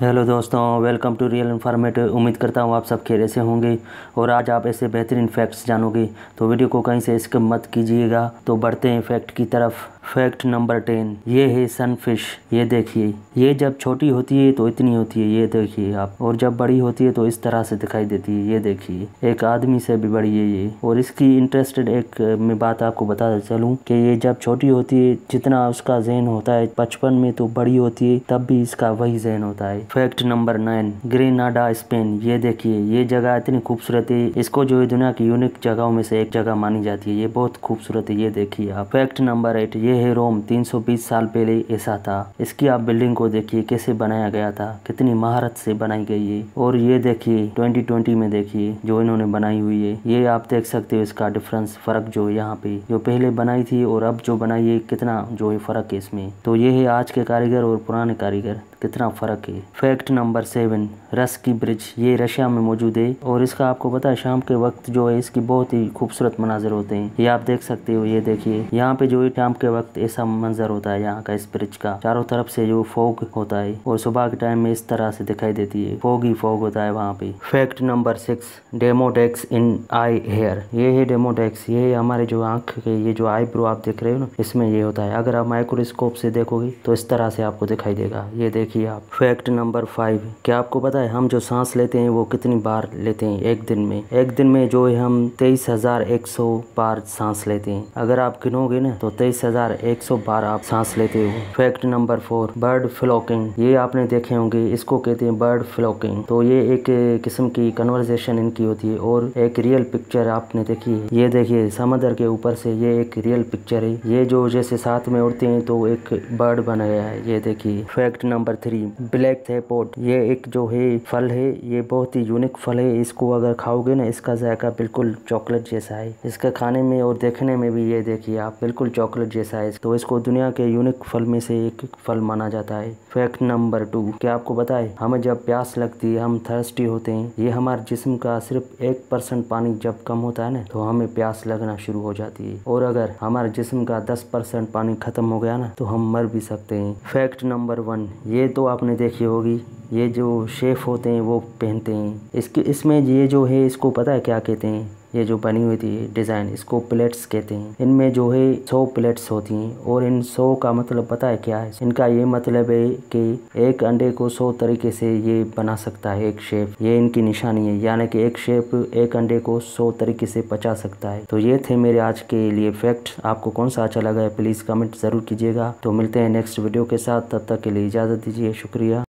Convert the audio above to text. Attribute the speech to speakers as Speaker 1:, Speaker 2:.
Speaker 1: Hello दोस्तों, welcome to real informative. उम्मीद करता हूँ आप सब खेरे से होंगे और आज आप ऐसे बेहतरीन फैक्ट्स जानोगे। तो वीडियो को कहीं से स्किप मत कीजिएगा। तो बढ़ते हैं फैक्ट की तरफ़। फैक्ट नंबर टेन, ये है सनफिश, ये देखिए। ये जब छोटी होती है तो इतनी होती है, ये देखिए आप। और जब बड़ी होती है तो इस तरह से दिखाई देती है, ये देखिए। एक आदमी से भी बड़ी है ये। और इसकी इंटरेस्टेड एक, मैं बात आपको बता चलूँ कि ये जब छोटी होती है, जितना उसका जहन होता है, बचपन में तो बड़ी होती है, तब भी इसका वही जहन होता है। Fact number nine, Granada Spain, ये देखिए। ये जगह इतनी खूबसूरत है, इसको जो है दुनिया की यूनिक जगहों में से एक जगह मानी जाती है। ये बहुत खूबसूरत है, ये देखिए आप। फैक्ट नंबर एट, ये है। रोम 320 साल पहले ऐसा था। इसकी आप बिल्डिंग को देखिए, कैसे बनाया गया था, कितनी महारत से बनाई गई है। और ये देखिए 2020 में देखिए, जो इन्होंने बनाई हुई है। ये आप देख सकते हो इसका डिफरेंस फ़र्क जो यहाँ पे, जो पहले बनाई थी और अब जो बनाई है, कितना जो है फ़र्क है इसमें। तो ये है आज के कारीगर और पुराने कारीगर। कितना फ़र्क है? फैक्ट नंबर सेवन रस की ब्रिज ये रशिया में मौजूद है और इसका आपको पता है, शाम के वक्त जो है, इसकी बहुत ही खूबसूरत मनाजिर होते हैं। ये आप देख सकते हो, ये देखिए। यहाँ पे जो है, शाम के वक्त ऐसा मंजर होता है, यहाँ का इस ब्रिज का। चारों तरफ़ से जो फोग होता है और सुबह के टाइम में इस तरह से दिखाई देती है। फोग ही फोग होता है वहाँ पे। Fact number six demodex in eye hair ये है डेमोडेक्स ये हमारे जो आँख के, ये जो आईब्रो आप देख रहे हो ना, इसमें ये होता है। अगर आप माइक्रोस्कोप से देखोगे तो इस तरह से आपको दिखाई देगा। ये देख देखिए आप। फैक्ट नंबर फाइव क्या आपको पता है हम जो सांस लेते हैं वो कितनी बार लेते हैं एक दिन में? एक दिन में जो हम तेईस हज़ार एक सौ बार सांस लेते हैं। अगर आप गिनोगे ना तो तेईस हज़ार एक सौ बार आप सांस लेते हो। Fact number four bird flocking ये आपने देखे होंगे, इसको कहते हैं बर्ड फ्लॉकिंग तो ये एक किस्म की कन्वर्जेशन इनकी होती है और एक रियल पिक्चर आपने देखी है। ये देखिए, समंदर के ऊपर से ये एक रियल पिक्चर है। ये जो जैसे साथ में उड़ते हैं तो एक बर्ड बना गया है। ये देखिए। फैक्ट नंबर थ्री ब्लैक थेपोट ये एक जो है फल है, ये बहुत ही यूनिक फल है। इसको अगर खाओगे ना, इसका जायका बिल्कुल चॉकलेट जैसा है। इसका खाने में और देखने में भी ये देखिए आप, बिल्कुल चॉकलेट जैसा है। तो इसको दुनिया के यूनिक फल में से एक फल माना जाता है। फैक्ट नंबर टू क्या आपको बताए हमें जब प्यास लगती है, हम थर्स्टी होते हैं। ये हमारे जिस्म का सिर्फ़ एक परसेंट पानी जब कम होता है ना तो हमें प्यास लगना शुरू हो जाती है। और अगर हमारे जिस्म का दस परसेंट पानी खत्म हो गया ना तो हम मर भी सकते हैं। फैक्ट नंबर वन ये तो आपने देखी होगी, ये जो शेफ होते हैं वो पहनते हैं। इसके, इसमें ये जो है, इसको पता है क्या कहते हैं? ये जो बनी हुई थी डिज़ाइन, इसको प्लेट्स कहते हैं। इनमें जो है सौ प्लेट्स होती हैं और इन सौ का मतलब पता है क्या है? इनका ये मतलब है कि एक अंडे को सौ तरीके से ये बना सकता है, एक शेप ये इनकी निशानी है, यानी कि एक शेप एक अंडे को सौ तरीके से पचा सकता है। तो ये थे मेरे आज के लिए फैक्ट आपको कौन सा अच्छा लगा है प्लीज़ कमेंट ज़रूर कीजिएगा। तो मिलते हैं नेक्स्ट वीडियो के साथ। तब तक के लिए इजाज़त दीजिए, शुक्रिया।